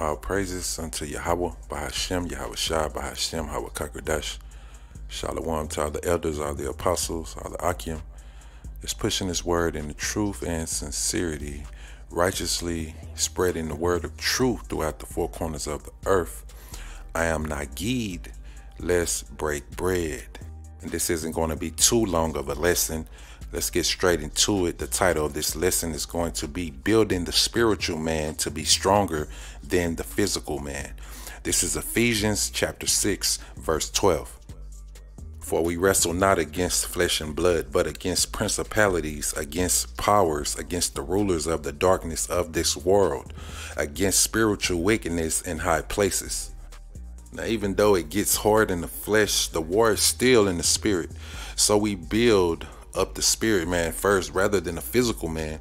All praises unto Yahweh, Bahashem, Yahawashi, Bahashem, Hawakakodash. Shalom to all the elders, all the apostles, all the Akim. Just pushing this word in the truth and sincerity, righteously spreading the word of truth throughout the four corners of the earth. I am Nagid, let's break bread. And this isn't going to be too long of a lesson. Let's get straight into it. The title of this lesson is going to be Building the Spiritual Man to Be Stronger Than the Physical Man. This is Ephesians chapter 6, verse 12. For we wrestle not against flesh and blood, but against principalities, against powers, against the rulers of the darkness of this world, against spiritual wickedness in high places. Now, even though it gets hard in the flesh, the war is still in the spirit. So we build up the spirit man first rather than the physical man.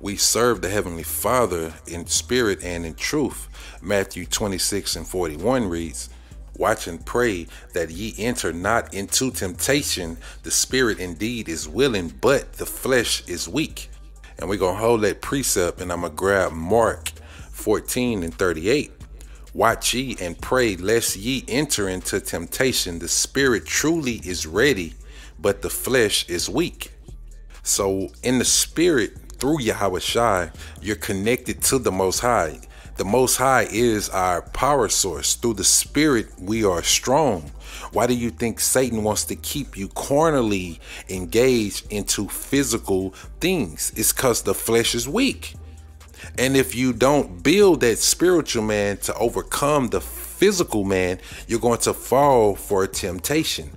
We serve the Heavenly Father in spirit and in truth. Matthew 26 and 41 reads, Watch and pray that ye enter not into temptation. The spirit indeed is willing, but the flesh is weak. And we're going to hold that precept and I'm going to grab Mark 14 and 38. Watch ye and pray lest ye enter into temptation. The spirit truly is ready, but the flesh is weak. So in the spirit, through Yahawashi, you're connected to the Most High. The Most High is our power source. Through the spirit, we are strong. Why do you think Satan wants to keep you cornerly engaged into physical things? It's because the flesh is weak. And if you don't build that spiritual man to overcome the physical man, you're going to fall for a temptation.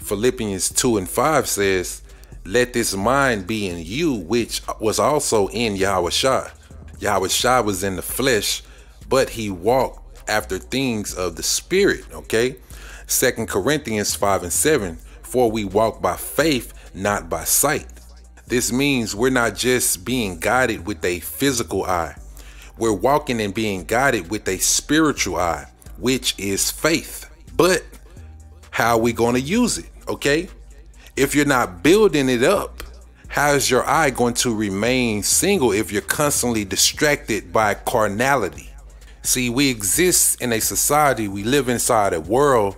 Philippians 2 and 5 says, Let this mind be in you, which was also in Yahawashi. Yahweh was in the flesh, but he walked after things of the spirit. Okay. Second Corinthians 5 and 7. For we walk by faith, not by sight. This means we're not just being guided with a physical eye. We're walking and being guided with a spiritual eye, which is faith. But how are we going to use it? Okay. If you're not building it up, how is your eye going to remain single if you're constantly distracted by carnality? See, we exist in a society, we live inside a world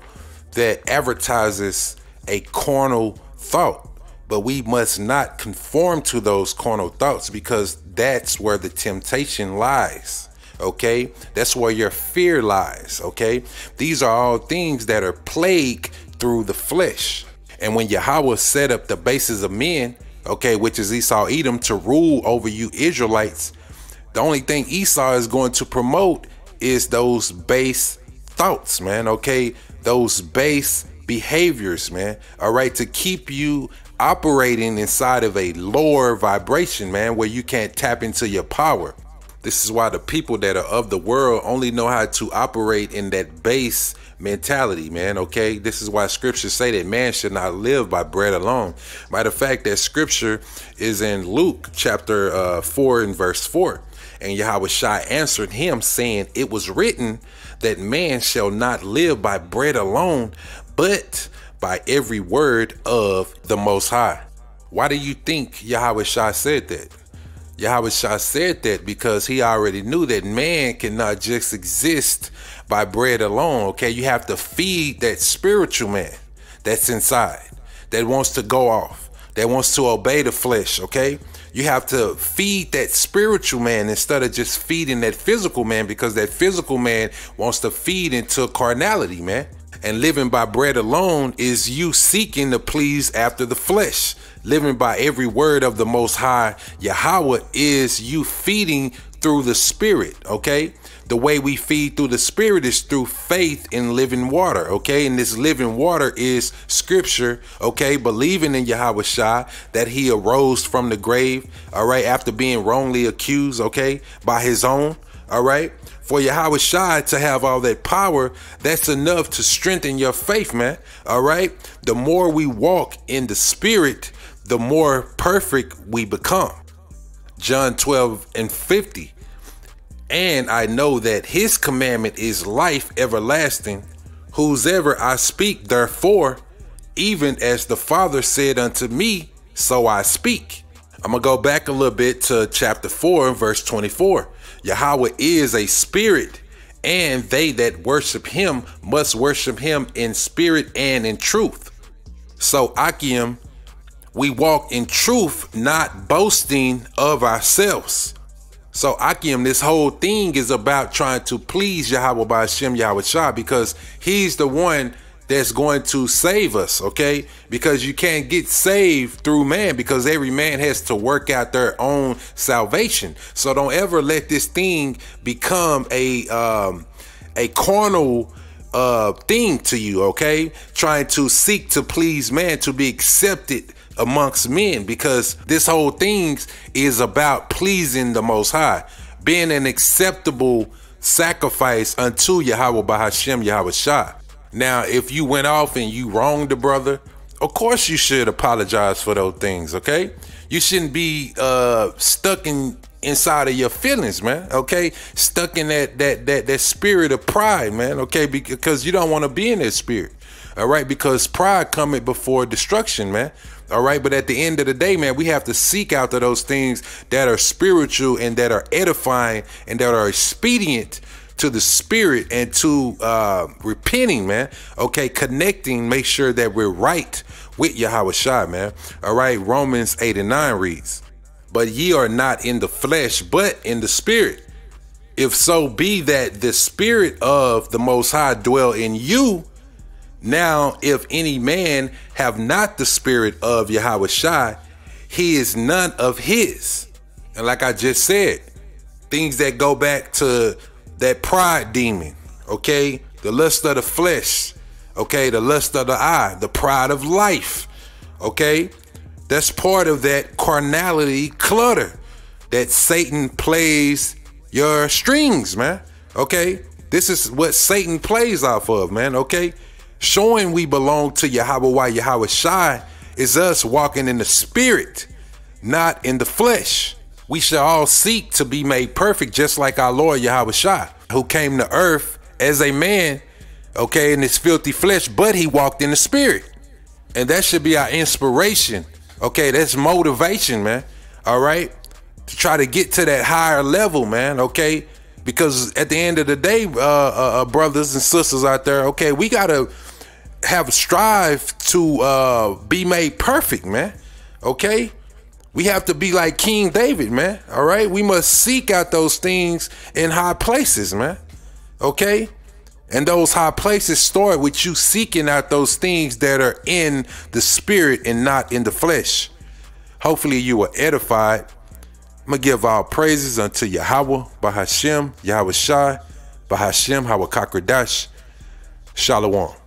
that advertises a carnal thought, but we must not conform to those carnal thoughts because that's where the temptation lies. Okay, that's where your fear lies. Okay, these are all things that are plagued through the flesh. And when Yahweh set up the bases of men, okay, which is Esau Edom, to rule over you Israelites, the only thing Esau is going to promote is those base thoughts, man, okay? Those base behaviors, man, all right, to keep you operating inside of a lower vibration, man, where you can't tap into your power. This is why the people that are of the world only know how to operate in that base mentality, man. Okay. This is why scriptures say that man should not live by bread alone. Matter of fact, that scripture is in Luke chapter uh, 4 and verse 4. And Yahawashi answered him, saying, It was written that man shall not live by bread alone, but by every word of the Most High. Why do you think Yahawashi said that? Yahawashi said that because he already knew that man cannot just exist by bread alone. Okay, you have to feed that spiritual man that's inside that wants to go off, that wants to obey the flesh. Okay, you have to feed that spiritual man instead of just feeding that physical man because that physical man wants to feed into carnality, man. And living by bread alone is you seeking to please after the flesh. Living by every word of the Most High Yahweh is you feeding through the Spirit, okay? The way we feed through the Spirit is through faith in living water, okay? And this living water is scripture, okay? Believing in Yahawashi that he arose from the grave, all right, after being wrongly accused, okay, by his own, all right? For Yahawashi to have all that power, that's enough to strengthen your faith, man. All right? The more we walk in the spirit, the more perfect we become. John 12 and 50. And I know that his commandment is life everlasting. Whosoever I speak, therefore, even as the Father said unto me, so I speak. I'm going to go back a little bit to chapter 4, verse 24. Yahweh is a spirit, and they that worship him must worship him in spirit and in truth. So, Akim, we walk in truth, not boasting of ourselves. So, Akim, this whole thing is about trying to please Yahweh by Hashem Yahawashi because he's the one that's going to save us, okay? Because you can't get saved through man because every man has to work out their own salvation. So don't ever let this thing become a um a carnal uh thing to you, okay? Trying to seek to please man to be accepted amongst men because this whole thing is about pleasing the most high, being an acceptable sacrifice unto Yahweh by Hashem Yahawashi. Now, if you went off and you wronged the brother, of course you should apologize for those things, okay? You shouldn't be uh stuck in inside of your feelings, man. Okay, stuck in that that that that spirit of pride, man. Okay, because you don't want to be in that spirit. All right, because pride cometh before destruction, man. All right, but at the end of the day, man, we have to seek out those things that are spiritual and that are edifying and that are expedient to the spirit and to uh, repenting, man. Okay, connecting, make sure that we're right with Yahawashi, man. All right, Romans 8 and 9 reads, But ye are not in the flesh, but in the spirit. If so be that the spirit of the Most High dwell in you, now if any man have not the spirit of Yahawashi, he is none of his. And like I just said, things that go back to that pride demon, okay? The lust of the flesh, okay? The lust of the eye, the pride of life, okay? That's part of that carnality clutter that Satan plays your strings, man. Okay? This is what Satan plays off of, man. Okay? Showing we belong to Yahweh, why Yahawashi is us walking in the spirit, not in the flesh we shall all seek to be made perfect, just like our Lord Yahawashi, who came to earth as a man, okay, in his filthy flesh, but he walked in the spirit. And that should be our inspiration. Okay, that's motivation, man. All right. To try to get to that higher level, man. Okay. Because at the end of the day, uh, uh, uh brothers and sisters out there, okay, we got to have a strive to uh, be made perfect, man. Okay. We have to be like King David, man. All right. We must seek out those things in high places, man. Okay. And those high places start with you seeking out those things that are in the spirit and not in the flesh. Hopefully you are edified. I'm to give all praises unto Yahweh, Bahashem, Yahawashi, Bahashem, Hawakai Shalom.